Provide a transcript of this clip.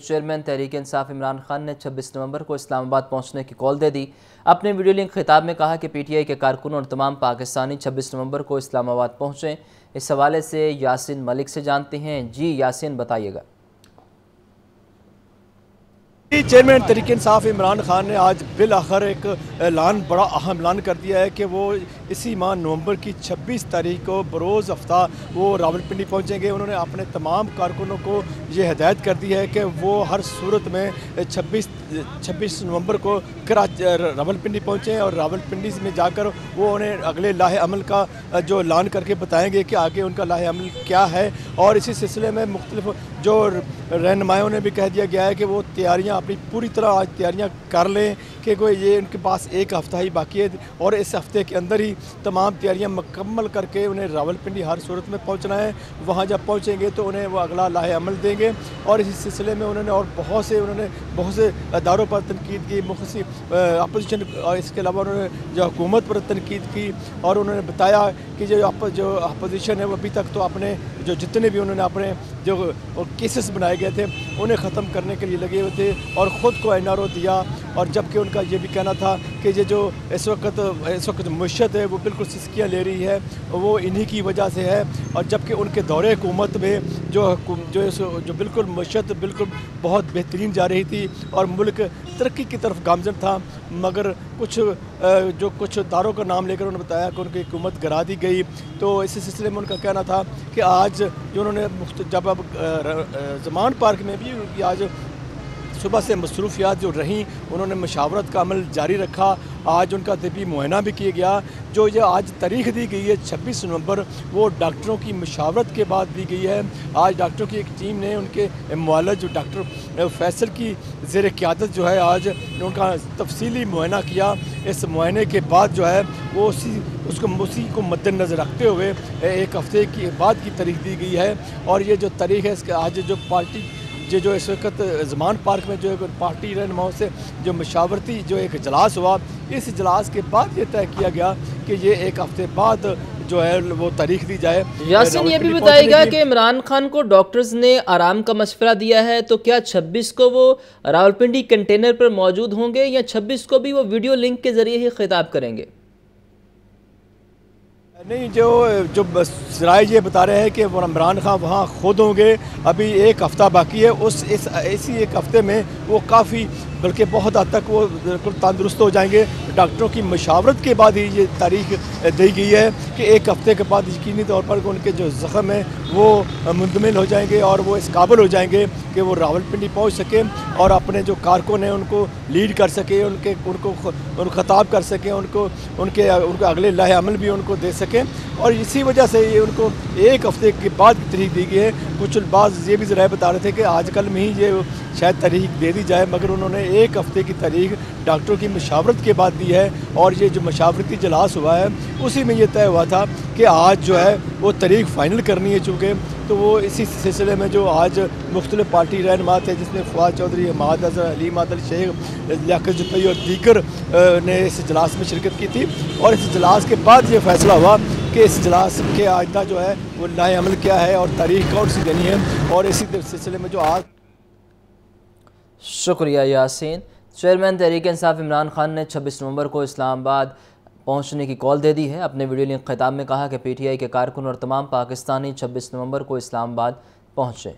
Chairman Tehreek Insaf Imran Khan ने 26 नवंबर को इस्लामाबाद पहुँचने की कॉल दे दी। अपने वीडियो लिंक खिताब में कहा कि पीटीआई के कारकुन और तमाम पाकिस्तानी 26 नवंबर को इस्लामाबाद पहुँचे। इस हवाले से यासिन मलिक से जानते हैं। जी यासिन, बताइएगा। चेयरमैन तरीके इंसाफ इमरान खान ने आज बिल आखिर एक ऐलान, बड़ा अहम ऐलान कर दिया है कि वो इसी माह नवंबर की 26 तारीख को बरोज़ हफ़्ता वो रावलपिंडी पहुँचेंगे। उन्होंने अपने तमाम कारकुनों को ये हदायत कर दी है कि वो हर सूरत में 26 26 नवंबर को कराची, रावलपिंडी पहुँचें और रावलपिंडी में जाकर वो उन्हें अगले लाहे अमल का, जो ऐलान करके बताएँगे कि आगे उनका लाहे अमल क्या है। और इसी सिलसिले में मुख्तलिफ़ जो रहनमायों ने भी कह दिया गया है कि वो तैयारियाँ अपनी पूरी तरह आज तैयारियाँ कर लें। कि कोई ये उनके पास एक हफ़्ता ही बाकी है और इस हफ़्ते के अंदर ही तमाम तैयारियाँ मुकम्मल करके उन्हें रावलपिंडी हर सूरत में पहुँचना है। वहाँ जब पहुँचेंगे तो उन्हें वो अगला लाहे अमल देंगे और इस सिलसिले में उन्होंने और बहुत से, उन्होंने बहुत से अदारों पर तनकीद की मुखसी अपोजिशन, और इसके अलावा उन्होंने जो हुकूमत पर तनकीद की और उन्होंने बताया कि जो जो अपोजिशन है वो अभी तक तो अपने जो जितने भी उन्होंने अपने जो केसेस बनाए गए थे, उन्हें ख़त्म करने के लिए लगे हुए थे और ख़ुद को एनआरओ दिया और जबकि उनका ये भी कहना था कि ये जो इस वक्त इस वक्त मीशत है, वो बिल्कुल सिस्कियाँ ले रही है वो इन्हीं की वजह से है। और जबकि उनके दौरे हुकूमत में जो जो जो बिल्कुल मीशत, बिल्कुल बहुत बेहतरीन जा रही थी और मुल्क तरक्की की तरफ़ गामजन था। मगर कुछ जो कुछ दारों का नाम लेकर उन्होंने बताया कि उनकी हुकूमत गिरा दी गई। तो इसी सिलसिले में उनका कहना था कि आज जो उन्होंने जब, अब जमान पार्क में भी आज सुबह से मसरूफियात जो रहीं, उन्होंने मशावरत का अमल जारी रखा। आज उनका तबी मुआयना भी किया गया, जो ये आज तारीख दी गई है, छब्बीस नवंबर, वो डॉक्टरों की मशावरत के बाद दी गई है। आज डॉक्टरों की एक टीम ने उनके मालज जो डॉक्टर फैसल की जेर क्यादत जो है, आज उनका तफसीली मुआयना किया। इस मुआयने के बाद जो है, वो उसी, उसको, उसी को मद्दनज़र रखते हुए एक हफ़्ते की बाद की तारीख दी गई है। और ये जो तारीख है, इसके आज जो पार्टी ये जो इस वक्त जमान पार्क में जो पार्टी रहनुमाओं से जो मशावरती जो एक इजलास हुआ इस इजलास के बाद ये तय किया गया कि ये एक हफ़्ते बाद जो है वो तारीख दी जाए। यासिन ये भी बताएगा कि इमरान खान को डॉक्टर्स ने आराम का मशवरा दिया है तो क्या 26 को वो रावलपिंडी कंटेनर पर मौजूद होंगे या 26 को भी वो वीडियो लिंक के ज़रिए ही खिताब करेंगे? नहीं, जो जो सराय ये बता रहे हैं कि इमरान खान वहाँ खुद होंगे। अभी एक हफ़्ता बाकी है, उस, इस, इसी एक हफ़्ते में वो काफ़ी, बल्कि बहुत हद तक वो बिल्कुल तंदुरुस्त हो जाएँगे। डॉक्टरों की मशावरत के बाद ही ये तारीख दी गई है कि एक हफ़्ते के बाद यकीनी तौर पर उनके जो ज़ख्म हैं वो मुंतमिल हो जाएँगे और वो इस काबिल हो जाएँगे कि वो रावलपिंडी पहुँच सकें और अपने जो कारकुन हैं उनको लीड कर सकें, उनके, उनको उनको ख़ताब कर सकें, उनको, उनके उनको अगले लाहे अमल भी उनको दे सकें। और इसी वजह से ये उनको एक हफ़्ते के बाद तरीक दी गई है। कुछ बाज़ ये भी ज़रा बता रहे थे कि आजकल में ही ये शायद तारीख दे दी जाए, मगर उन्होंने एक हफ़्ते की तारीख डॉक्टरों की मशावरत के बाद दी है और ये जो मशावरती इजलास हुआ है, उसी में ये तय हुआ था कि आज जो है वो तारीख फ़ाइनल करनी है चूँकि तो वो इसी सिलसिले में जो आज मुख्तलि पार्टी रहनमा थे, जिसमें फवाद चौधरी हमाद अजहर, अली मादल शेख, लियाकत जुपई और दीगर ने इस इजलास में शिरकत की थी। और इस इजलास के बाद ये फैसला हुआ कि इस इजलास के आइंदा जो है वो लाए अमल क्या है और तारीख कौन सी देनी है। और इसी सिलसिले में जो आज शुक्रिया यासीन। चेयरमैन तहरीक इंसाफ इमरान खान ने 26 नवंबर को इस्लामाबाद पहुँचने की कॉल दे दी है। अपने वीडियो लिंक खिताब में कहा कि पीटीआई के कारकुन और तमाम पाकिस्तानी 26 नवंबर को इस्लामाबाद पहुँचे।